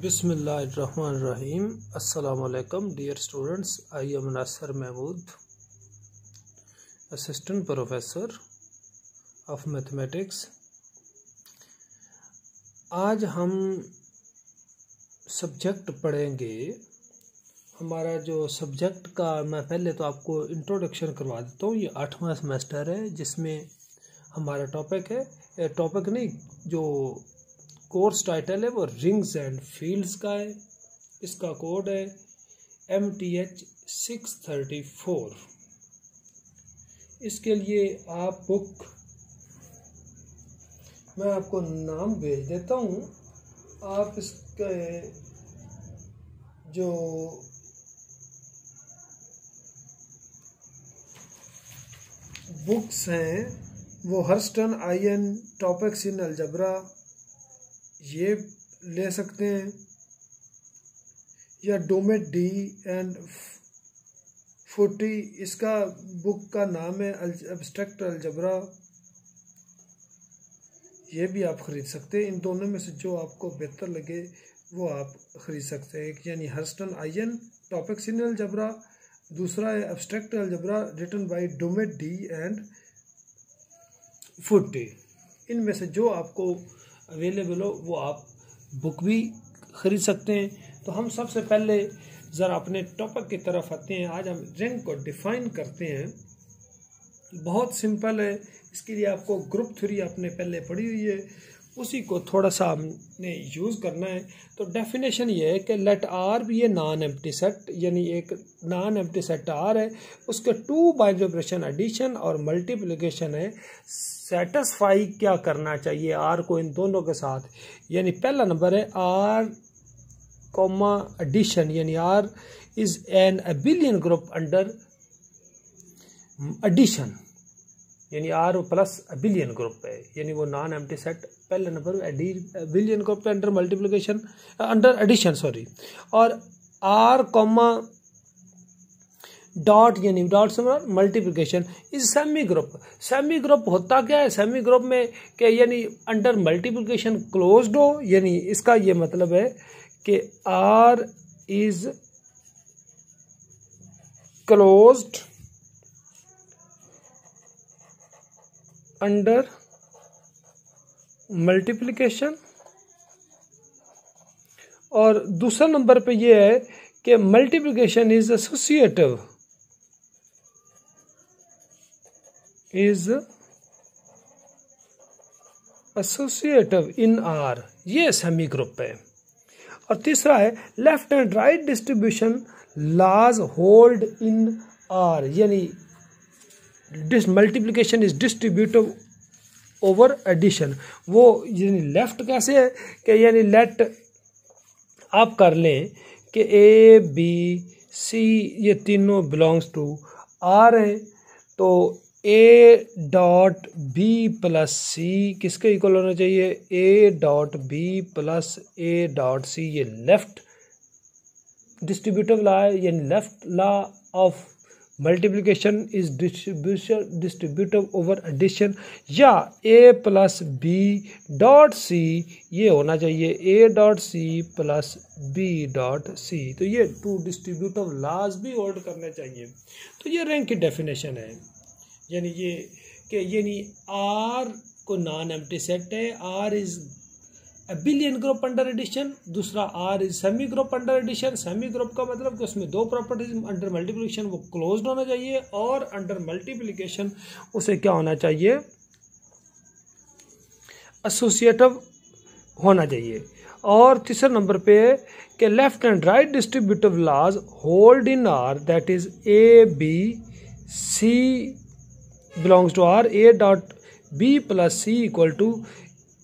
बिसमीम असलकम dear students. I am Nasir Mahmood, assistant professor of mathematics. आज हम सब्जेक्ट पढ़ेंगे। हमारा जो सब्जेक्ट का मैं पहले तो आपको इंट्रोडक्शन करवा देता हूँ। ये आठवां सेमेस्टर है, जिसमें हमारा टॉपिक है। टॉपिक नहीं, जो कोर्स टाइटल है, वो रिंग्स एंड फील्ड्स का है। इसका कोड है M T H six thirty four. इसके लिए आप बुक, मैं आपको नाम भेज देता हूँ। आप इसके जो बुक्स हैं, वो Herstein I N topics in algebra ये ले सकते हैं या डोमेट डी एंड फोर्टी, इसका बुक का नाम है एब्स्ट्रैक्ट अलजबरा ये भी आप ख़रीद सकते हैं। इन दोनों में से जो आपको बेहतर लगे, वो आप ख़रीद सकते हैं। एक यानी Herstein I N topic in algebra दूसरा है abstract algebra written by Dummit and Foote. इनमें से जो आपको अवेलेबल हो, वो आप बुक भी ख़रीद सकते हैं। तो हम सबसे पहले ज़रा अपने टॉपिक की तरफ़ आते हैं। आज हम रैंक को डिफ़ाइन करते हैं। बहुत सिंपल है, इसके लिए आपको ग्रुप थ्री आपने पहले पढ़ी हुई है। उसी को थोड़ा सा हमने यूज़ करना है। तो डेफिनेशन ये है कि लेट आर भी ये नॉन एम्प्टी सेट यानी एक नॉन एम्प्टी सेट आर है। उसके टू बाइब्रेशन एडिशन और मल्टीप्लिकेशन है। सेटिस्फाई क्या करना चाहिए आर को इन दोनों के साथ? यानी पहला नंबर है आर कॉमा एडिशन यानी R is an abelian group under addition यानी आर प्लस बिलियन ग्रुप है। यानी वो नॉन एम्प्टी सेट पहले नंबर बिलियन ग्रुप पे under multiplication under addition sorry और आर कॉमा डॉट, यानी डॉट से multiplication is semi group semi group होता क्या है? सेमी ग्रुप में क्या यानी अंडर मल्टीप्लिकेशन क्लोज्ड हो? यानी इसका ये मतलब है कि R is closed under multiplication और दूसरा नंबर पे ये है कि multiplication is associative is associative in R ये सेमी ग्रुप है और तीसरा है left and right distribution laws hold in R यानी multiplication is distributive over addition. वो यानी लेफ़्ट कैसे है कि यानी लेट आप कर लें कि ए बी सी ये तीनों बिलोंग्स टू आर हैं तो A dot B plus C किसके इक्वल होना चाहिए? A dot B plus A dot C ये लेफ़्ट डिस्ट्रीब्यूटिव लॉ है, यानी left law of multiplication is distribution distributive over addition या A plus B dot C ये होना चाहिए A dot C plus B dot C तो ये two distributive laws भी होल्ड करने चाहिए। तो ये रैंक की डेफिनेशन है। यानी ये कि यानी आर को नॉन एम्प्टी सेट है। R is abelian group under addition दूसरा R is semi group under addition semi group का मतलब कि उसमें दो प्रॉपर्टीज़ अंडर मल्टीप्लिकेशन वो क्लोज होना चाहिए और अंडर मल्टीप्लिकेशन उसे क्या होना चाहिए? एसोसिएटिव होना चाहिए। और तीसरे नंबर पे कि left and right distributive laws hold in R that is A B C belongs to R A dot B plus C equal to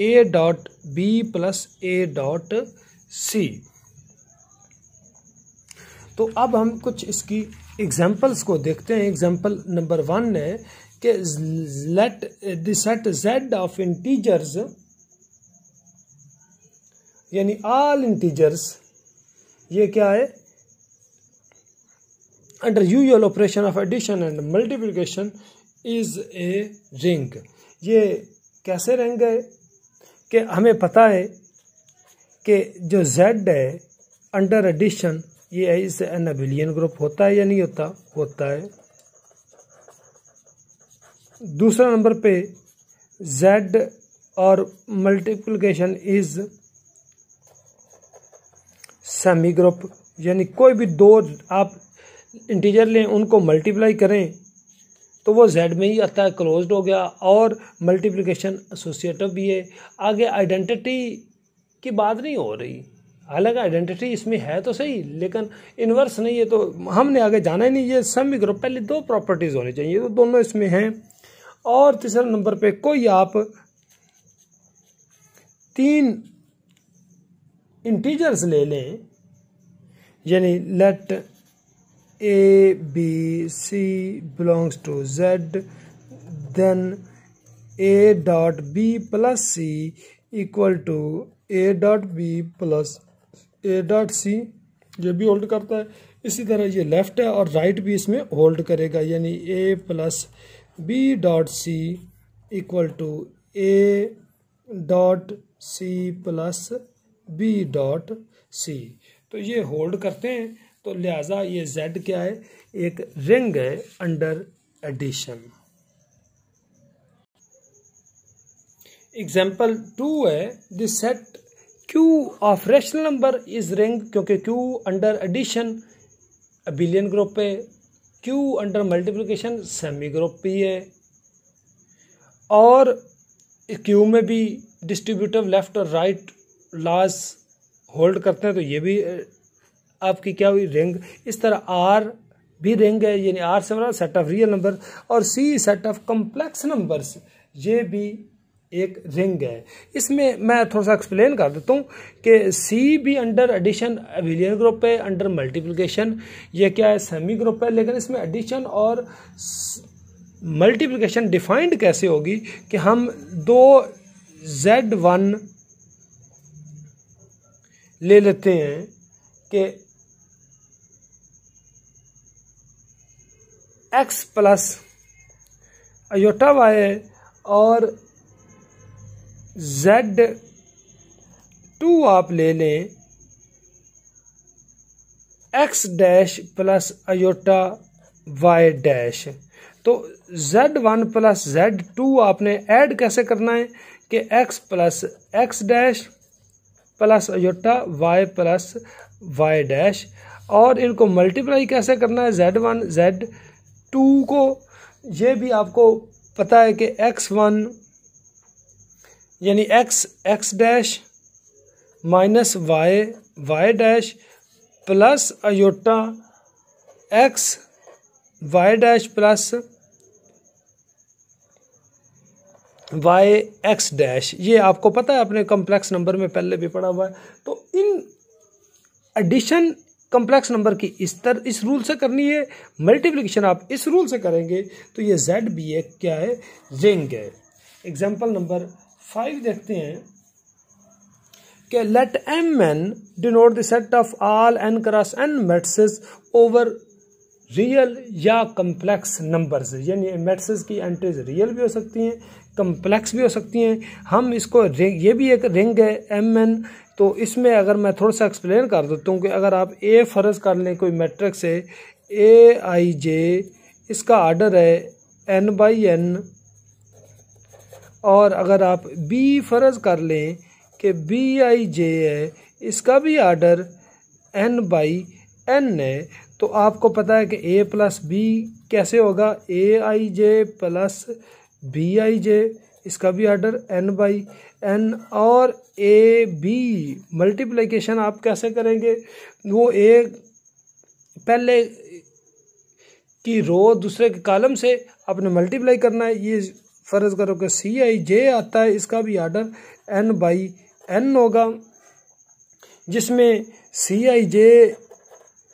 A dot B plus A dot C तो अब हम कुछ इसकी examples को देखते हैं। Example number one है कि let the set Z of integers यानी ऑल इंटीजर्स ये क्या है? Under usual operation of addition and multiplication is a ring ये कैसे रिंग है? कि हमें पता है कि जो जेड है अंडर एडिशन ये इस एन अबिलियन ग्रुप होता है या नहीं होता? होता है। दूसरा नंबर पे जेड और मल्टीप्लिकेशन इज़ सेमी ग्रुप यानी कोई भी दो आप इंटीजर लें, उनको मल्टीप्लाई करें तो वो जेड में ही आता है क्लोज्ड हो गया और मल्टीप्लिकेशन एसोसिएटिव भी है। आगे आइडेंटिटी की बात नहीं हो रही। हालाँकि आइडेंटिटी इसमें है तो सही, लेकिन इन्वर्स नहीं है तो हमने आगे जाना ही नहीं। ये सेमी ग्रुप पहले दो प्रॉपर्टीज़ होनी चाहिए तो दोनों इसमें हैं। और तीसरे नंबर पे कोई आप तीन इंटीजर्स ले लें, यानी let A B C belongs to Z then A dot B plus C equal to A dot B plus A dot C ये भी होल्ड करता है। इसी तरह ये लेफ़्ट है और राइट right भी इसमें होल्ड करेगा। यानी A plus B dot C equal to A dot C plus B dot C तो ये होल्ड करते हैं। तो लिहाजा ये जेड क्या है? एक रिंग है अंडर एडिशन एग्ज़ाम्पल टू है the set Q of rational number is ring क्योंकि Q under addition abelian group है Q under multiplication semi group भी है, और क्यू में भी डिस्ट्रीब्यूटिव लेफ़्ट और राइट लाज होल्ड करते हैं तो ये भी आपकी क्या हुई? रिंग। इस तरह आर भी रिंग है, यानी आर से सेट ऑफ़ रियल नंबर और C set of complex numbers ये भी एक रिंग है। इसमें मैं थोड़ा सा एक्सप्लेन कर देता हूँ कि सी भी अंडर एडिशन अविलियन ग्रुप है अंडर मल्टीप्लिकेशन ये क्या है? सेमी ग्रुप है, लेकिन इसमें एडिशन और मल्टीप्लिकेशन डिफाइंड कैसे होगी कि हम दो जेड वन ले लेते हैं कि एक्स प्लस अयोटा वाई और जेड टू आप ले लें। X dash plus iota Y dash तो Z one plus Z two आपने ऐड कैसे करना है कि X plus X dash plus iota Y plus Y dash और इनको मल्टीप्लाई कैसे करना है? जेड वन जेड टू को, ये भी आपको पता है कि एक्स वन यानी X X dash minus Y Y dash plus iota X Y dash plus Y X dash ये आपको पता है, अपने कम्प्लेक्स नंबर में पहले भी पढ़ा हुआ है। तो इन एडिशन कम्प्लेक्स नंबर की इस तर, इस रूल से करनी है मल्टीप्लिकेशन आप इस रूल से करेंगे तो ये जेड बी ए क्या है? रिंग है। एग्ज़ाम्पल नंबर फाइव देखते हैं कि let M N denote the set of all N cross N matrices over real या कम्प्लेक्स नंबर्स यानी मेट्सेस की एंट्रीज रियल भी हो सकती हैं कम्प्लेक्स भी हो सकती हैं। हम इसको ये भी एक रिंग है एम एन तो इसमें अगर मैं थोड़ा सा एक्सप्लेन कर देता हूँ कि अगर आप ए फ़र्ज़ कर लें, कोई मैट्रिक्स है ए आई जे इसका आर्डर है एन बाई एन और अगर आप बी फ़र्ज़ कर लें कि बी आई जे है, इसका भी आर्डर एन बाई एन है। तो आपको पता है कि ए प्लस बी कैसे होगा? ए आई जे प्लस बी आई जे इसका भी आर्डर एन बाई एन और ए बी मल्टीप्लिकेशन आप कैसे करेंगे? वो ए पहले की रो दूसरे के कॉलम से आपने मल्टीप्लाई करना है। ये फ़र्ज़ करो कि सी आई जे आता है, इसका भी आर्डर एन बाई एन होगा, जिसमें सी आई जे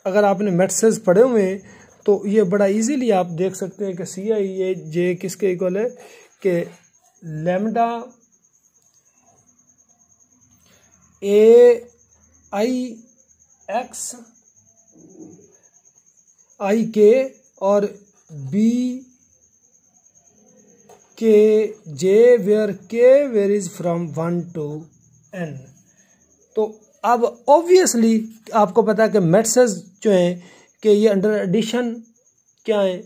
अगर आपने मेट्सेज पढ़े हुए हैं तो ये बड़ा इजीली आप देख सकते हैं कि सी आई ए जे किसके इक्वल है? कि लेमडा ए आई एक्स आई के और B K J where K where is from one to N तो अब ऑब्वियसली आपको पता है कि मेट्सेस जो हैं कि ये अंडर एडिशन क्या है?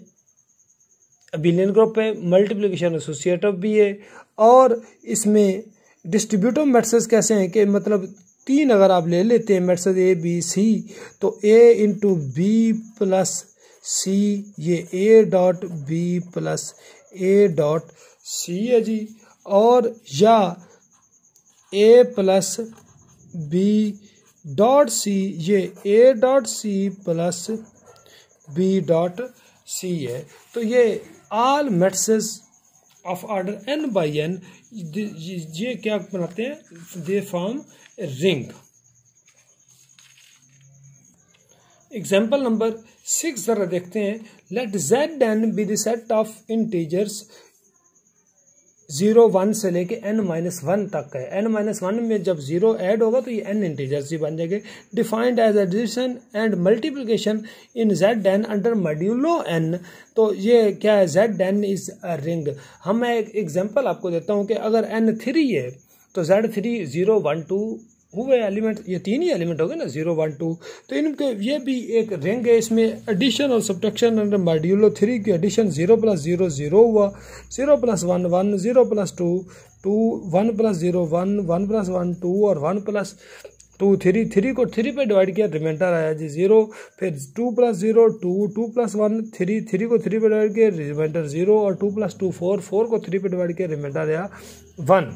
बिलियन ग्रुप है मल्टीप्लिकेशन एसोसिएटिव भी है, और इसमें डिस्ट्रीब्यूटिव मेट्सेस कैसे हैं कि मतलब तीन अगर आप ले लेते हैं मेट्सेस ए बी सी तो A into B plus C ये A dot B plus A dot C है जी, और या A plus B dot C, ये A dot C plus B dot C है। तो ये all matrices of order N by N ये क्या बनाते हैं? They form ring example number six जरा देखते हैं। Let Z N be the set of integers zero one से लेके एन माइनस वन तक है। एन माइनस वन में जब ज़ीरो ऐड होगा तो ये एन इंटीजर्स ही बन जाएँगे। Defined as addition and multiplication in Z N under modulo N तो ये क्या है? Z N is a ring हम मैं एक एग्जांपल आपको देता हूँ कि अगर एन थ्री है तो Z three zero one two हुए एलिमेंट ये तीन ही एलिमेंट हो गए ना ज़ीरो वन टू तो इनके, ये भी एक रिंग है, इसमें एडिशन और सब्ट्रैक्शन अंडर मॉड्यूलो थ्री की addition zero plus zero zero हुआ। Zero plus one one zero plus two two one plus zero one one plus one two और one plus two three three को three पे divide किया remainder आया जी zero फिर two plus zero two two plus one three three को three पे divide किया रिमाइंडर ज़ीरो और two plus two four four को थ्री पे डिवाइड किया रिमाइंडर आया वन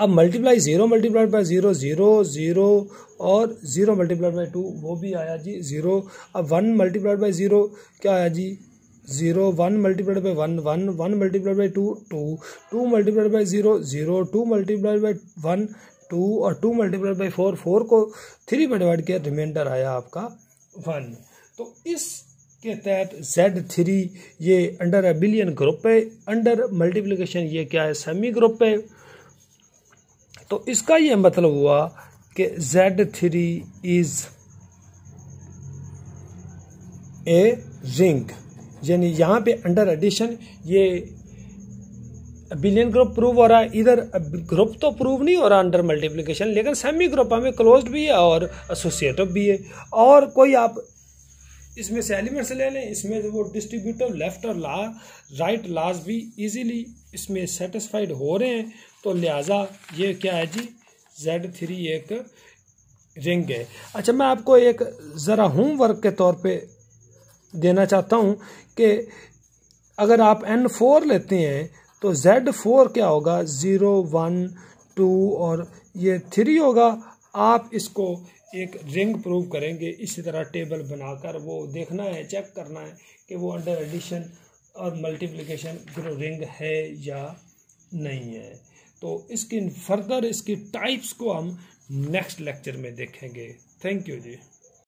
अब multiply zero multiplied by zero zero zero और ज़ीरो मल्टीप्लाइड बाई टू वो भी आया जी ज़ीरो अब वन मल्टीप्लाइड बाई ज़ीरो क्या आया जी? Zero one multiplied by one one one multiplied by two two two multiplied by zero zero two multiplied by one two और two multiplied by four four को three पर divide किया remainder आया आपका one तो इस के तहत जेड थ्री ये अंडर अ बिलियन ग्रुप है। अंडर मल्टीप्लिकेशन ये क्या है? सेमी ग्रुप है। तो इसका ये मतलब हुआ कि Z three is a ring यानी यहाँ पे अंडर एडिशन ये बिलियन ग्रुप प्रूव हो रहा है। इधर ग्रुप तो प्रूव नहीं हो रहा अंडर मल्टीप्लिकेशन लेकिन सेमी ग्रुप हमें क्लोज्ड भी है और एसोसिएटिव भी है। और कोई आप इसमें से एलिमेंट्स ले लें, इसमें वो डिस्ट्रीब्यूटिव लेफ़्ट और ला राइट लाज भी इजीली इसमें सेटिस्फाइड हो रहे हैं। तो लिहाजा ये क्या है जी? जेड थ्री एक रिंग है। अच्छा मैं आपको एक ज़रा होमवर्क के तौर पे देना चाहता हूँ कि अगर आप एन फोर लेते हैं तो जेड फोर क्या होगा? ज़ीरो वन टू और ये थ्री होगा। आप इसको एक रिंग प्रूव करेंगे। इसी तरह टेबल बनाकर वो देखना है, चेक करना है कि वो अंडर एडिशन और मल्टीप्लिकेशन रिंग है या नहीं है। तो इसकी फर्दर इसकी टाइप्स को हम नेक्स्ट लेक्चर में देखेंगे। Thank you ji.